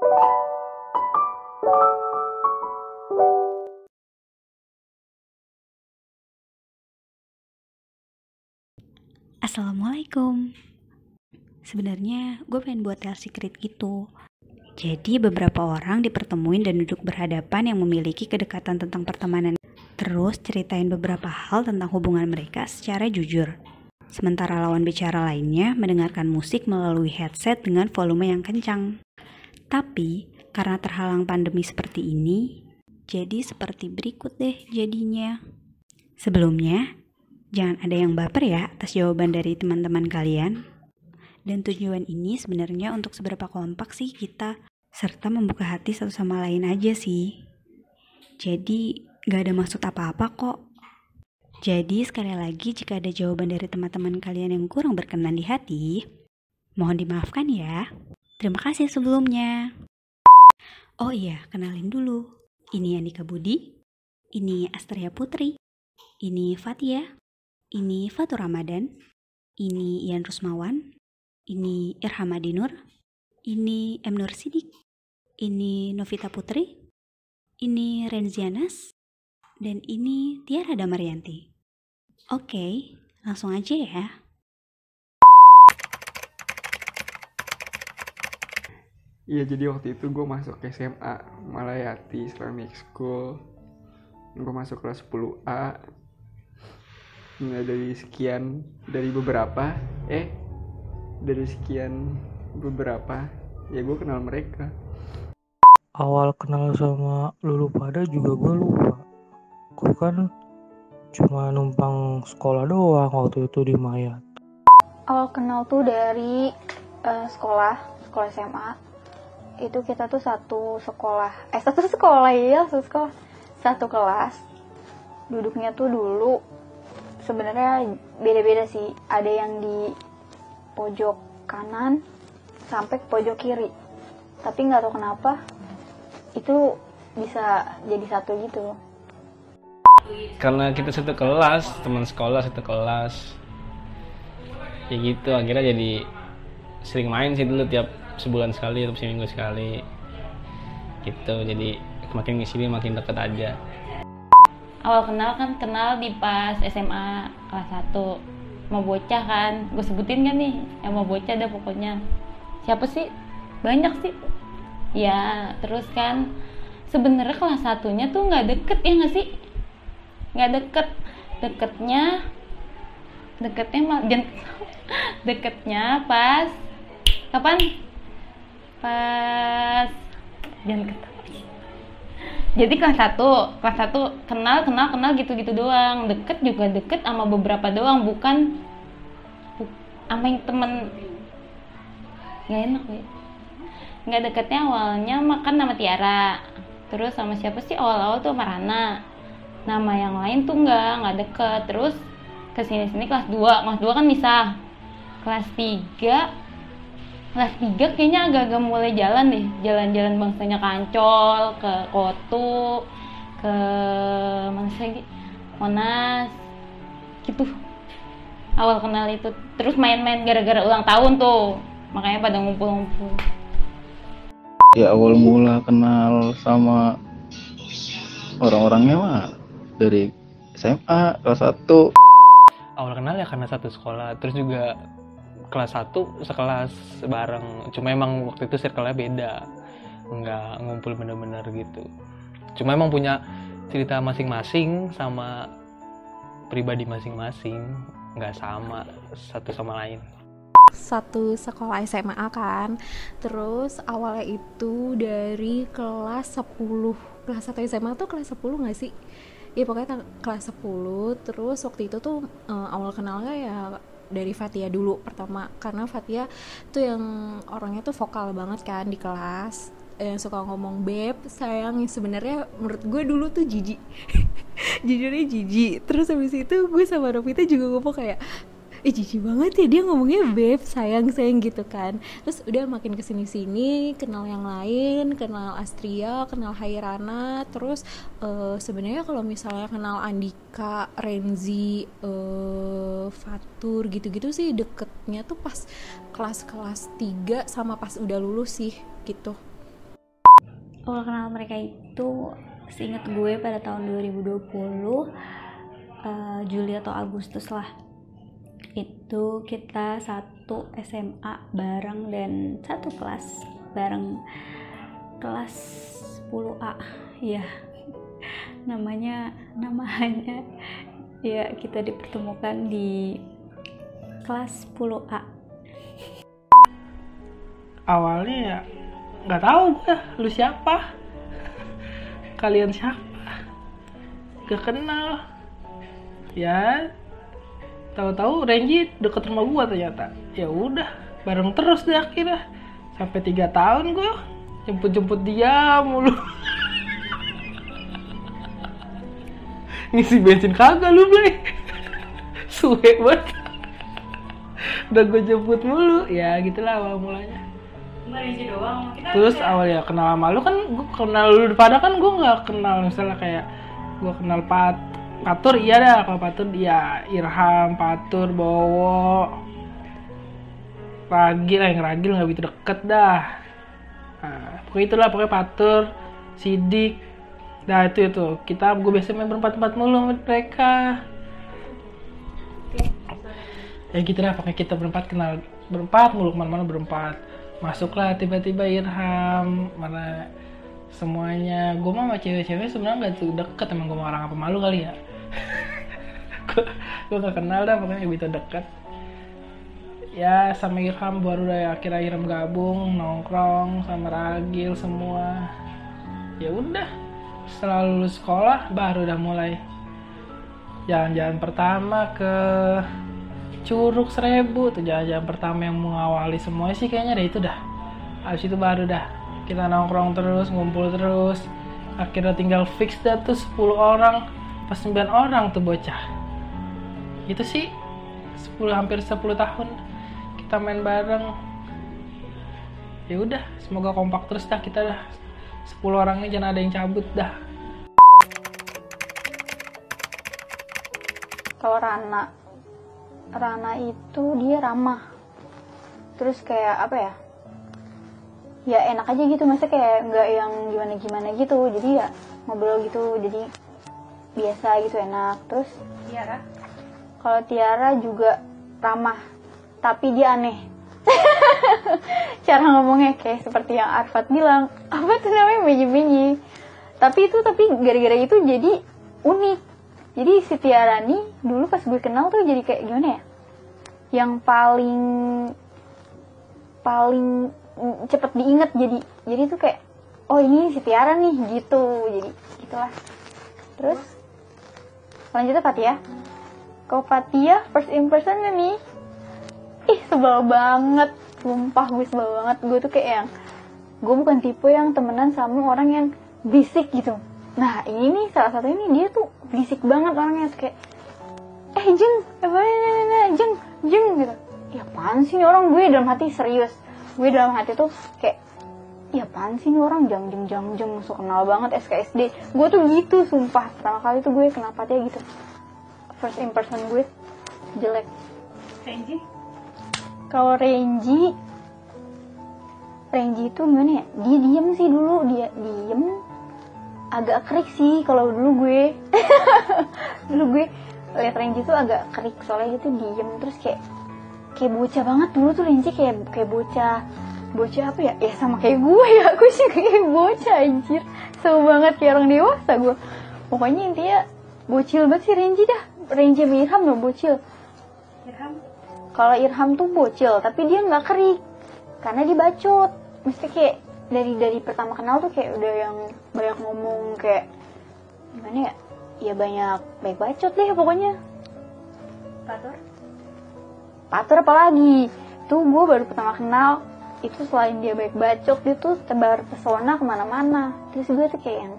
Assalamualaikum. Sebenarnya gue pengen buat tell secret gitu. Jadi beberapa orang dipertemuin dan duduk berhadapan yang memiliki kedekatan tentang pertemanan. Terus ceritain beberapa hal tentang hubungan mereka secara jujur. Sementara lawan bicara lainnya mendengarkan musik melalui headset dengan volume yang kencang. Tapi karena terhalang pandemi seperti ini, jadi seperti berikut deh jadinya. Sebelumnya, jangan ada yang baper ya atas jawaban dari teman-teman kalian. Dan tujuan ini sebenarnya untuk seberapa kompak sih kita, serta membuka hati satu sama lain aja sih. Jadi, gak ada maksud apa-apa kok. Jadi, sekali lagi jika ada jawaban dari teman-teman kalian yang kurang berkenan di hati, mohon dimaafkan ya. Terima kasih sebelumnya. Oh iya, kenalin dulu. Ini Andika Budi, ini Astria Putri, ini Fatia, ini Fatur Ramadan, ini Ian Rusmawan, ini Irham Adinur, ini M. Nur Sidik, ini Novita Putri, ini Renzianas, dan ini Tiara Damaryanti. Oke, langsung aja ya. Iya jadi waktu itu gue masuk ke SMA Malayati Islamic School. Gue masuk kelas 10A Nah dari sekian Dari beberapa Eh Dari sekian beberapa Ya gue kenal mereka. Awal kenal sama lulu pada juga gue lupa. Gue kan cuma numpang sekolah doang waktu itu di Mayat awal kenal tuh dari uh, sekolah sekolah SMA itu kita tuh satu sekolah. Eh satu sekolah ya satu sekolah. Satu kelas. Duduknya tuh dulu sebenarnya beda-beda sih. Ada yang di pojok kanan sampai ke pojok kiri. Tapi nggak tahu kenapa itu bisa jadi satu gitu karena kita satu kelas teman sekolah satu kelas. Ya gitu akhirnya jadi sering main sih dulu tiap sebulan sekali atau seminggu sekali. Gitu jadi makin ke sini makin deket aja. Awal kenal kan kenal di pas SMA kelas 1 mau bocah kan gue sebutin kan nih yang mau bocah ada pokoknya. Siapa sih? Banyak sih. Ya terus kan sebenarnya kelas satunya tuh nggak deket ya nggak sih? Nggak deket. Deketnya deketnya mal deketnya pas kapan pas. Jangan ketawa. Jadi kelas satu kelas satu kenal kenal kenal gitu gitu doang. Deket juga deket sama beberapa doang bukan sama yang temen. Nggak enak ya nggak deketnya awalnya makan nama Tiara. Terus sama siapa sih? Awal-awal tuh sama Rana. Nama yang lain tuh nggak nggak deket. Terus ke sini sini kelas 2 kelas 2 kan misah. Kelas 3 kelas 3 kayaknya agak-agak mulai jalan deh. Jalan-jalan bangsanya kancol ke kotu ke mana sih lagi? Monas gitu. Awal kenal itu. Terus main-main gara-gara ulang tahun tuh. Makanya pada ngumpul-ngumpul. Ya awal mula kenal sama orang-orangnya mah dari SMA kelas 1 awal kenal ya karena satu sekolah. Terus juga kelas 1 sekelas bareng. Cuma emang waktu itu circle-nya beda. Nggak ngumpul bener-bener gitu. Cuma emang punya cerita masing-masing sama pribadi masing-masing. Nggak sama satu sama lain. Satu sekolah SMA kan. Terus awalnya itu dari kelas 10 kelas 1 SMA tuh kelas 10 gak sih? Ya pokoknya kelas 10 terus waktu itu tuh uh, awal kenalnya ya dari Fatia dulu pertama. Karena Fatia tuh yang orangnya tuh vokal banget kan di kelas. Yang suka ngomong beb sayang. Sebenarnya menurut gue dulu tuh jijik jujurnya jijik terus habis itu gue sama Rovita juga ngomong kayak ih cici banget ya dia ngomongnya beb sayang sayang gitu kan. Terus udah makin ke sini sini kenal yang lain kenal Astria kenal Hairana. Terus uh, sebenarnya kalau misalnya kenal Andika Renzi uh, Fatur gitu-gitu sih deketnya tuh pas kelas-kelas 3 sama pas udah lulus sih gitu. Awal kenal mereka itu seingat gue pada tahun 2020 eh, Juli atau Agustus lah itu kita satu SMA bareng dan satu kelas bareng kelas 10A ya namanya namanya ya kita dipertemukan di kelas 10A awalnya ya nggak tahu gue lu siapa? Kalian siapa? Gak kenal. Ya tahu-tahu Renji deket rumah gua ternyata. Ya udah bareng terus deh akhirnya. Sampai tiga tahun gua jemput-jemput dia mulu. Ngisi bensin kagak lu Blay. Suwe banget. Udah gue jemput mulu. Ya gitulah awal mulanya. Terus awal ya kenal sama lu kan gue kenal lu pada kan gue nggak kenal. Misalnya kayak gue kenal pat patur iya dah kalau patur iya Irham patur Bowo. Ragil yang Ragil nggak begitu deket dah. Nah, pokoknya itulah pokoknya patur Sidik. Nah itu itu. Kita gue biasa main berempat-empat mulu mereka. Ya gitu lah pokoknya kita berempat kenal berempat mulu ke mana-mana berempat. Masuklah tiba-tiba Irham mana semuanya. Gue mah sama cewek-cewek sebenarnya gak tuh deket emang gue orang apa malu kali ya gue gak kenal dah pokoknya gitu deket ya sama Irham baru udah akhirnya Irham gabung nongkrong sama Ragil semua. Ya udah setelah lulus sekolah baru udah mulai jalan-jalan pertama ke Curug Seribu tuh jalan-jalan pertama yang mengawali semuanya sih kayaknya deh itu dah. Habis itu baru dah kita nongkrong terus ngumpul terus. Akhirnya tinggal fix dah tuh 10 orang pas 9 orang tuh bocah? Itu sih 10 hampir 10 tahun kita main bareng. Ya udah semoga kompak terus dah kita dah. 10 orang ini jangan ada yang cabut dah. Kalau Rana Rana itu dia ramah. Terus kayak apa ya? Ya enak aja gitu maksudnya kayak nggak yang gimana gimana gitu. Jadi ya ngobrol gitu jadi biasa gitu enak. Terus Tiara? kalau Tiara juga ramah tapi dia aneh. Cara ngomongnya kayak seperti yang Arfat bilang. Apa tuh namanya? Beji-beji tapi itu tapi gara-gara itu jadi unik. Jadi si Tiara nih dulu pas gue kenal tuh jadi kayak gimana ya? Yang paling paling cepet diinget jadi jadi tuh kayak oh ini si Tiara nih gitu. Jadi gitulah. Terus lanjutnya Fatia kalau Fatia first impression nih ih sebel banget. Sumpah gue sebel banget. Gue tuh kayak yang gue bukan tipe yang temenan sama orang yang bisik gitu. Nah ini nih salah satu ini dia tuh bisik banget orangnya. Kayak eh jeng apa jeng jeng gitu. Ya apaan sih ini orang? Gue dalam hati serius. Gue dalam hati tuh kayak ya apaan sih ini orang? Jang jeng jang jeng masuk kenal banget SKSD gue tuh gitu sumpah. Pertama kali tuh gue kenapa dia gitu. First impression gue. Jelek. Renji kalau Renji Renji itu gimana ya? Dia diem sih dulu. Dia diem. Agak kerik sih kalau dulu gue. Dulu gue lihat Renji tuh agak kerik soalnya gitu diem. Terus kayak kayak bocah banget. Dulu tuh Renji kayak kayak bocah bocah apa ya? Ya sama kayak gue ya. Aku sih kayak bocah anjir. Seru banget kayak orang dewasa gue pokoknya intinya bocil banget sih Renji dah. Renji sama Irham loh bocil. Irham? Kalau Irham tuh bocil tapi dia nggak kerik. Karena dia bacot. Mesti kayak dari dari pertama kenal tuh kayak udah yang banyak ngomong kayak gimana ya? Ya banyak baik bacot deh pokoknya. Patur? Patur apalagi? Tuh gue baru pertama kenal itu selain dia baik bacot dia tuh tebar pesona ke mana-mana. Terus gue tuh kayak yang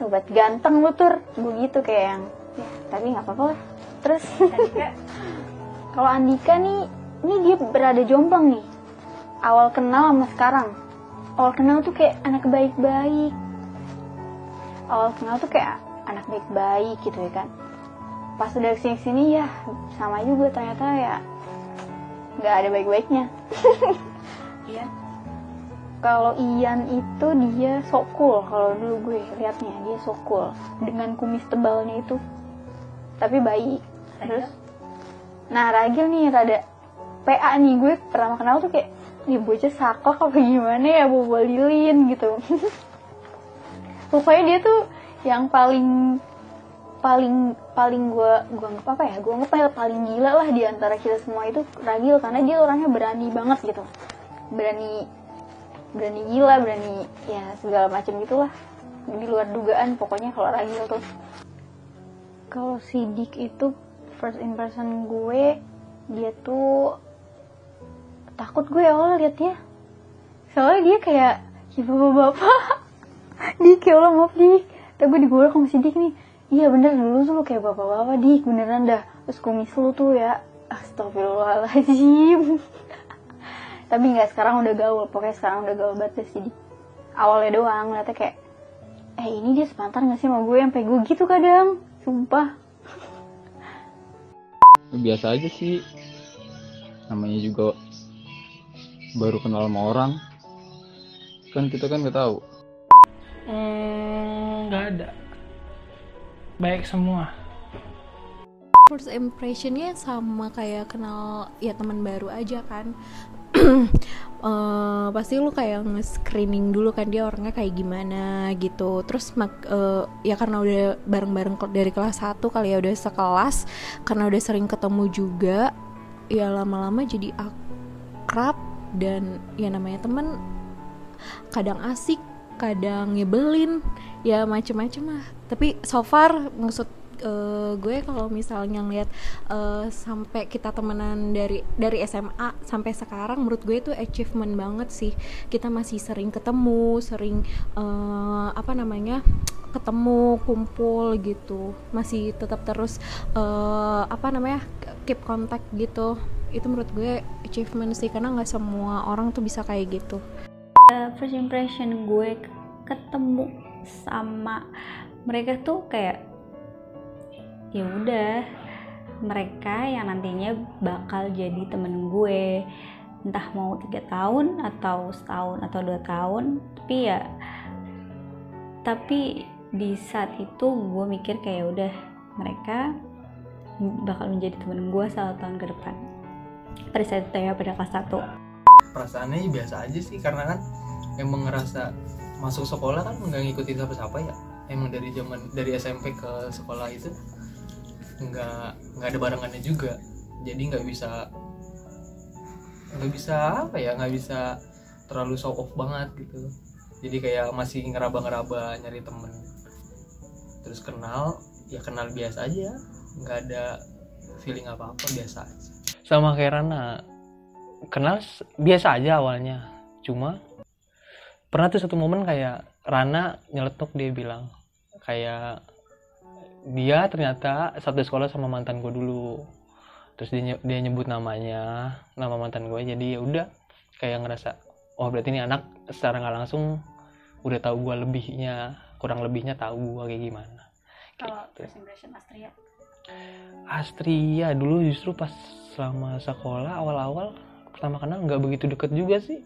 sobat ganteng lu tur. Gue gitu kayak yang ya tapi nggak apa-apa lah. Terus kalau Andika nih ini dia berada jomplang nih. Awal kenal sama sekarang. Awal kenal tuh kayak anak baik-baik. Awal kenal tuh kayak anak baik-baik gitu ya kan. Pas udah ke sini sini ya sama juga ternyata ya nggak ada baik-baiknya Iya kalau Ian itu dia sok cool kalau dulu gue liatnya dia sok cool. Dengan kumis tebalnya itu. Tapi baik terus? Nah Ragil nih rada PA nih gue pertama kenal tuh kayak nih bocah saklek apa gimana ya bobo lilin gitu. Pokoknya dia tuh yang paling paling paling gue gue anggap apa ya gue anggap paling gila lah di antara kita semua itu Ragil karena dia orangnya berani banget gitu berani berani gila berani ya segala macam gitulah. Di luar dugaan pokoknya kalau Ragil tuh. Kalau Sidik itu first impression gue dia tuh takut gue awal liat dia soalnya dia kayak ya bapak-bapak. Dik ya Allah maaf dik. Tapi gue digoreng sama Sidik nih. Iya bener dulu tuh lu kayak bapak-bapak dik beneran dah. Terus kumis lu tuh ya astagfirullahaladzim tapi nggak sekarang udah gaul. Pokoknya sekarang udah gaul banget Sidik awalnya doang ngeliatnya kayak eh ini dia sepantar gak sih sama gue? Sampai gue gitu kadang. Sumpah. Biasa aja sih. Namanya juga baru kenal sama orang. Kan kita kan nggak tahu. Hmm, nggak ada. Baik semua. First impressionnya sama kayak kenal ya teman baru aja kan Eh, pasti lu kayak nge-screening dulu kan dia orangnya kayak gimana gitu. Terus mak- eh, ya karena udah bareng-bareng dari kelas 1 kali ya udah sekelas karena udah sering ketemu juga ya lama-lama jadi akrab dan ya namanya temen kadang asik kadang nyebelin ya macem-macem lah. Tapi so far maksud eh, gue kalau misalnya ngeliat eh, sampai kita temenan dari dari SMA sampai sekarang menurut gue itu achievement banget sih. Kita masih sering ketemu sering eh, apa namanya ketemu kumpul gitu. Masih tetap terus eh, apa namanya keep contact gitu. Itu menurut gue achievement sih karena nggak semua orang tuh bisa kayak gitu. First impression gue ketemu sama mereka tuh kayak ya udah mereka yang nantinya bakal jadi temen gue. Entah mau tiga tahun atau setahun atau dua tahun tapi ya tapi di saat itu gue mikir kayak udah mereka bakal menjadi temen gue satu tahun ke depan. Pada saat itu ya pada kelas 1 perasaannya biasa aja sih karena kan emang ngerasa masuk sekolah kan nggak ngikutin siapa-siapa ya. Emang dari zaman dari SMP ke sekolah itu nggak nggak ada barengannya juga. Jadi nggak bisa nggak bisa apa ya nggak bisa terlalu show off banget gitu. Jadi kayak masih ngeraba-ngeraba nyari temen. Terus kenal ya kenal biasa aja. Nggak ada feeling apa-apa biasa aja. Sama kayak Rana kenal biasa aja awalnya. Cuma pernah tuh satu momen kayak Rana nyeletuk dia bilang kayak dia ternyata satu sekolah sama mantan gue dulu. Terus dia dia nyebut namanya nama mantan gue jadi ya udah kayak ngerasa oh berarti ini anak secara nggak langsung udah tahu gue lebihnya kurang lebihnya tahu gue kayak gimana. Kalau gitu. first impression Astria? Astria dulu justru pas selama sekolah awal-awal pertama kenal nggak begitu deket juga sih.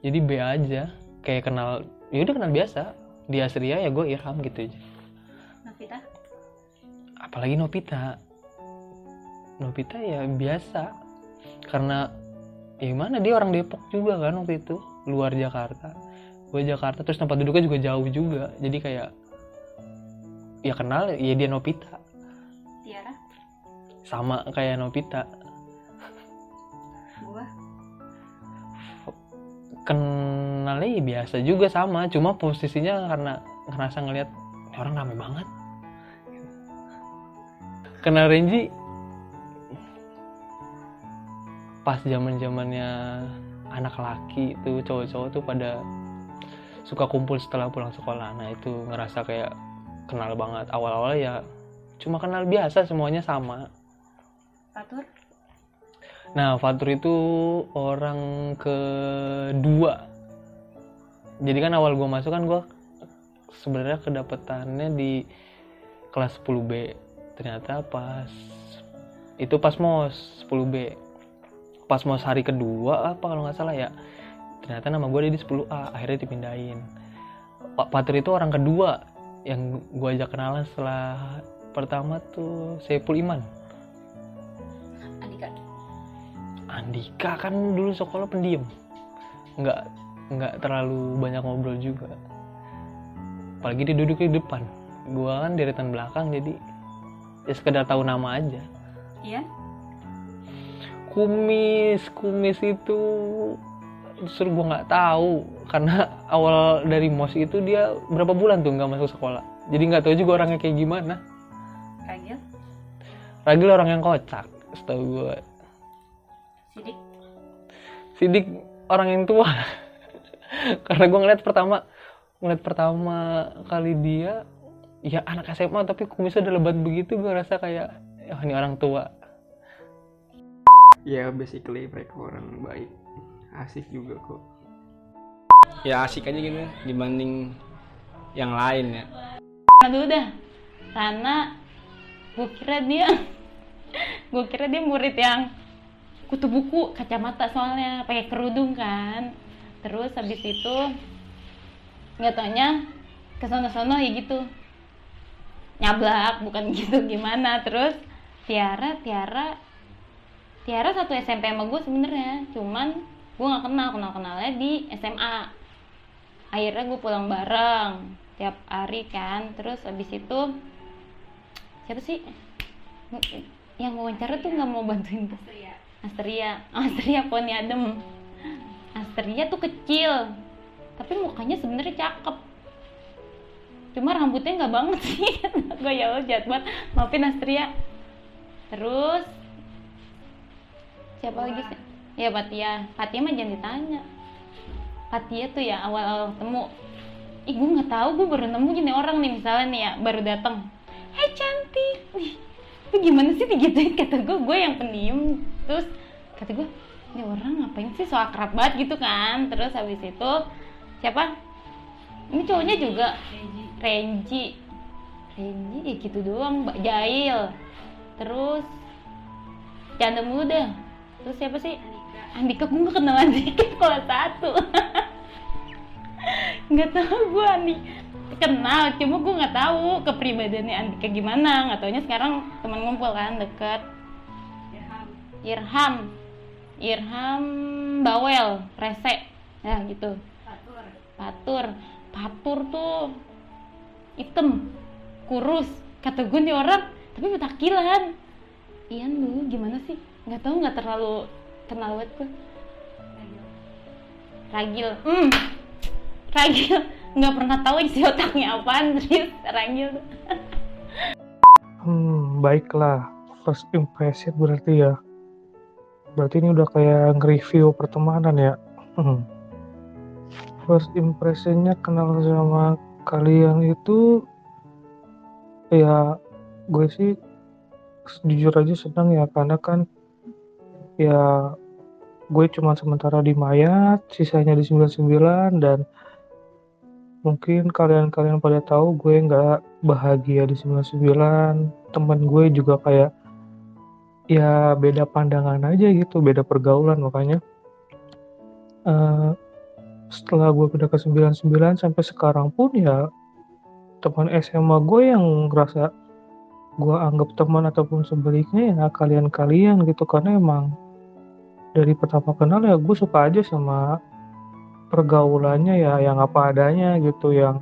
Jadi B aja kayak kenal ya udah kenal biasa. Di Astria ya gue Irham gitu aja apalagi Novita Novita ya biasa. Karena ya gimana dia orang Depok juga kan waktu itu. Luar Jakarta. Gue Jakarta terus tempat duduknya juga jauh juga. Jadi kayak ya kenal ya dia Novita Tiara? Sama kayak Novita gua? Kenalnya ya biasa juga sama. Cuma posisinya karena ngerasa ngelihat "Ini orang rame banget kenal Renji pas zaman zamannya anak laki itu cowok-cowok tuh pada suka kumpul setelah pulang sekolah nah itu ngerasa kayak kenal banget awal-awal ya cuma kenal biasa semuanya sama Fatur Nah, Fatur itu orang kedua. Jadi kan awal gue masuk kan gue sebenarnya kedapetannya di kelas 10B. Ternyata pas itu pas mos 10B. Pas mos hari kedua apa kalau nggak salah ya. ternyata nama gue ada di 10A akhirnya dipindahin. Pak Patur itu orang kedua yang gue ajak kenalan setelah pertama tuh Sepul Iman. Andika. Andika kan dulu sekolah pendiam. Nggak nggak terlalu banyak ngobrol juga. Apalagi dia duduk di depan. Gua kan deretan belakang jadi ya sekedar tahu nama aja. Iya. Kumis kumis itu justru gua nggak tahu. Karena awal dari mos itu dia berapa bulan tuh nggak masuk sekolah. Jadi nggak tahu juga orangnya kayak gimana. Ragil? Ragil orang yang kocak setahu gua. Sidik? Sidik orang yang tua. Karena gue ngeliat pertama ngeliat pertama kali dia ya anak SMA tapi kumisnya udah lebat begitu gue rasa kayak oh, ini orang tua. Ya basically mereka orang baik. Asik juga kok. Ya asik aja gitu dibanding yang lain ya. Nah dulu dah. Karena Gue kira dia Gue kira dia murid yang Kutu buku Kacamata soalnya pakai kerudung kan. Terus habis itu nggak taunya Kesono-sono ya gitu Nyablak Bukan gitu gimana? Terus Tiara Tiara Tiara satu SMP sama gue sebenarnya. Cuman Gue nggak kenal Kenal-kenalnya di SMA Akhirnya gue pulang bareng tiap hari kan. Terus habis itu siapa sih? Yang wawancara tuh nggak mau bantuin gue Asteria. Asteria. Poni Adem Asteria tuh kecil tapi mukanya sebenarnya cakep cuma rambutnya nggak banget sih. Gue ya Allah jahat banget. Maafin Asteria terus siapa lagi sih? Ya Patia Patia mah jangan ditanya. Patia tuh ya awal-awal ketemu. Ih gue nggak tahu gue baru nemu gini orang nih misalnya nih ya baru datang hei cantik. Nih itu gimana sih digituin? Kata gue gue yang pendiam. Terus kata gue ini orang ngapain sih so akrab banget gitu kan? Terus habis itu siapa? Ini cowoknya juga Renji. Renji ya gitu doang Mbak Jail. Terus Canda Muda. Terus siapa sih? Andika. Gue gak kenal Andika sekolah satu. Nggak tahu gue nih kenal cuma gue nggak tahu kepribadiannya Andika gimana. Nggak taunya sekarang teman ngumpul kan deket. Irham. Irham. Bawel Rese. Ya gitu. Patur Patur Patur tuh hitam kurus kata gue nih orang tapi petakilan Ian dulu gimana sih nggak tahu nggak terlalu kenal banget gue Ragil hmm Ragil nggak pernah tahu isi otaknya apaan terus Ragil Hmm, baiklah. First impression berarti ya. Berarti ini udah kayak nge-review pertemanan ya. Hmm. First impressionnya kenal sama kalian itu ya gue sih jujur aja senang ya karena kan ya gue cuma sementara di mayat sisanya di 99 dan mungkin kalian-kalian pada tahu gue nggak bahagia di 99 teman gue juga kayak ya beda pandangan aja gitu beda pergaulan makanya. Uh, setelah gue pindah ke 99 sampai sekarang pun ya teman SMA gue yang ngerasa gue anggap teman ataupun sebaliknya ya kalian-kalian gitu. Karena emang dari pertama kenal ya gue suka aja sama pergaulannya ya yang apa adanya gitu yang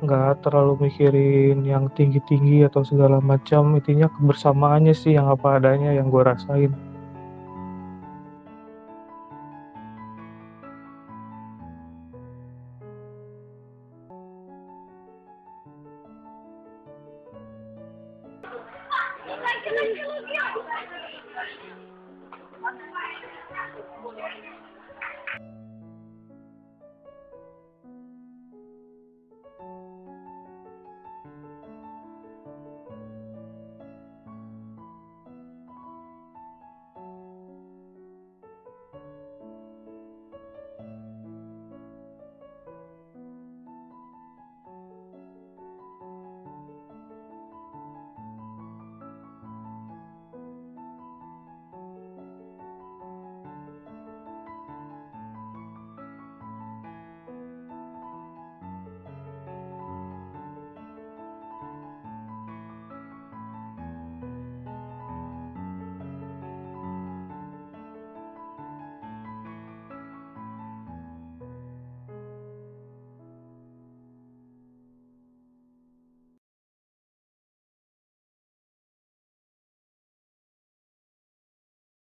nggak terlalu mikirin yang tinggi-tinggi atau segala macam. Intinya kebersamaannya sih yang apa adanya yang gue rasain